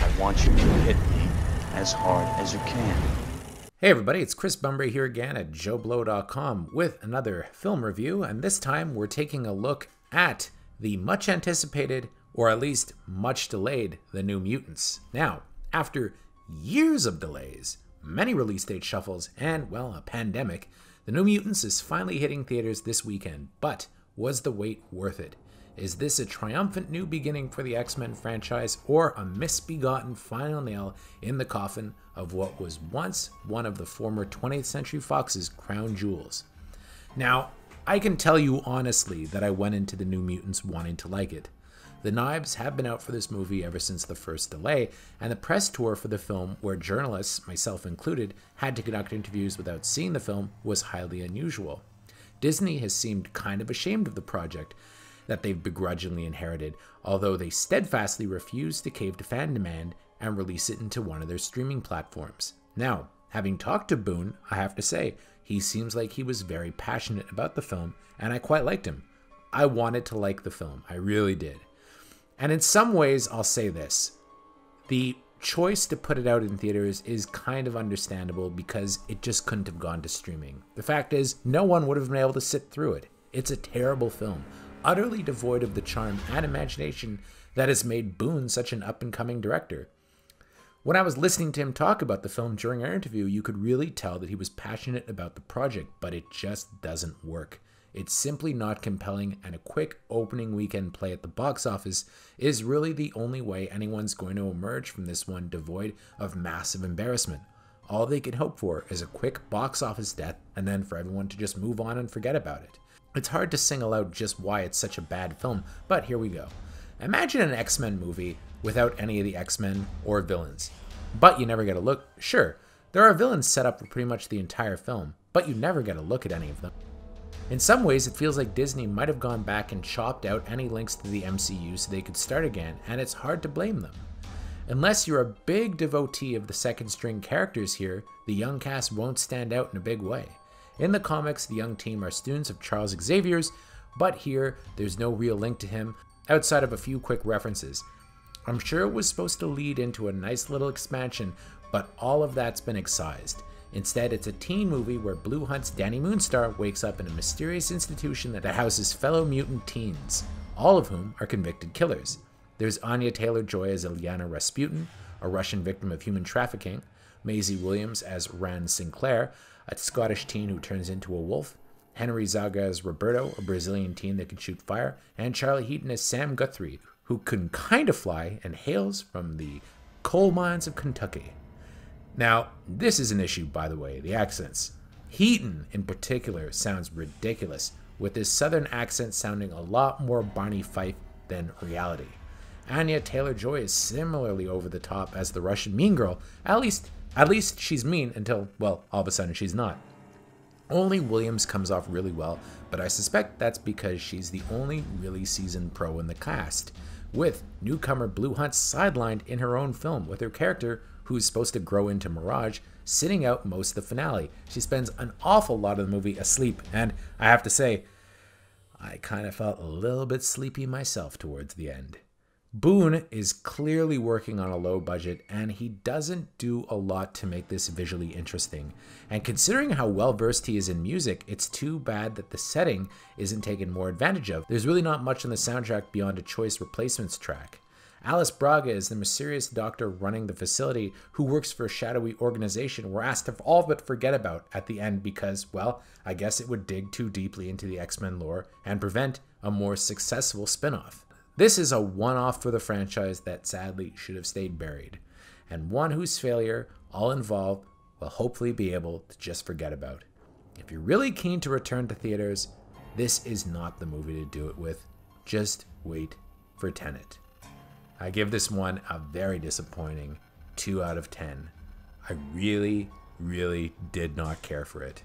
I want you to hit me as hard as you can. Hey everybody, it's Chris Bumbray here again at JoBlo.com with another film review, and this time we're taking a look at the much anticipated, or at least much delayed, The New Mutants. Now, after years of delays, many release date shuffles, and, well, a pandemic, The New Mutants is finally hitting theaters this weekend, but was the wait worth it? Is this a triumphant new beginning for the X Men franchise or a misbegotten final nail in the coffin of what was once one of the former 20th Century Fox's crown jewels? Now, I can tell you honestly that I went into the New Mutants wanting to like it. The knives have been out for this movie ever since the first delay, and the press tour for the film, where journalists, myself included, had to conduct interviews without seeing the film, was highly unusual. Disney has seemed kind of ashamed of the project, that they've begrudgingly inherited, although they steadfastly refuse to cave to fan demand and release it into one of their streaming platforms. Now, having talked to Boone, I have to say, he seems like he was very passionate about the film, and I quite liked him. I wanted to like the film, I really did. And in some ways, I'll say this the choice to put it out in theaters is kind of understandable because it just couldn't have gone to streaming. The fact is, no one would have been able to sit through it. It's a terrible film utterly devoid of the charm and imagination that has made Boone such an up and coming director. When I was listening to him talk about the film during our interview, you could really tell that he was passionate about the project, but it just doesn't work. It's simply not compelling, and a quick opening weekend play at the box office is really the only way anyone's going to emerge from this one devoid of massive embarrassment. All they can hope for is a quick box office death, and then for everyone to just move on and forget about it. It's hard to single out just why it's such a bad film, but here we go. Imagine an X Men movie without any of the X Men or villains. But you never get a look. Sure, there are villains set up for pretty much the entire film, but you never get a look at any of them. In some ways, it feels like Disney might have gone back and chopped out any links to the MCU so they could start again, and it's hard to blame them. Unless you're a big devotee of the second string characters here, the young cast won't stand out in a big way. In the comics, the young team are students of Charles Xavier's, but here there's no real link to him outside of a few quick references. I'm sure it was supposed to lead into a nice little expansion, but all of that's been excised. Instead, it's a teen movie where Blu Hunt's Dani Moonstar wakes up in a mysterious institution that houses fellow mutant teens, all of whom are convicted killers. There's Anya Taylor Joy as Illyana Rasputin, a Russian victim of human trafficking, Maisie Williams as Rahne Sinclair, a Scottish teen who turns into a wolf, Henry Zaga as Roberto, a Brazilian teen that can shoot fire, and Charlie Heaton as Sam Guthrie, who can kind of fly and hails from the coal mines of Kentucky. Now, this is an issue, by the way, the accents. Heaton, in particular, sounds ridiculous, with his southern accent sounding a lot more Barney Fife than reality. Anya Taylor Joy is similarly over the top as the Russian mean girl, at least at least she's mean until, well, all of a sudden she's not. Only Williams comes off really well, but I suspect that's because she's the only really seasoned pro in the cast, with newcomer Blu Hunt sidelined in her own film, with her character, who's supposed to grow into Mirage, sitting out most of the finale. She spends an awful lot of the movie asleep, and I have to say, I kind of felt a little bit sleepy myself towards the end. Boone is clearly working on a low budget and he doesn't do a lot to make this visually interesting. And considering how well versed he is in music, it's too bad that the setting isn't taken more advantage of. There's really not much in the soundtrack beyond a choice replacements track. Alice Braga is the mysterious doctor running the facility who works for a shadowy organization we're asked to all but forget about at the end because, well, I guess it would dig too deeply into the X Men lore and prevent a more successful spin off. This is a one off for the franchise that sadly should have stayed buried, and one whose failure all involved will hopefully be able to just forget about. If you're really keen to return to theaters, this is not the movie to do it with. Just wait for Tenet. I give this one a very disappointing 2 out of 10. I really, really did not care for it.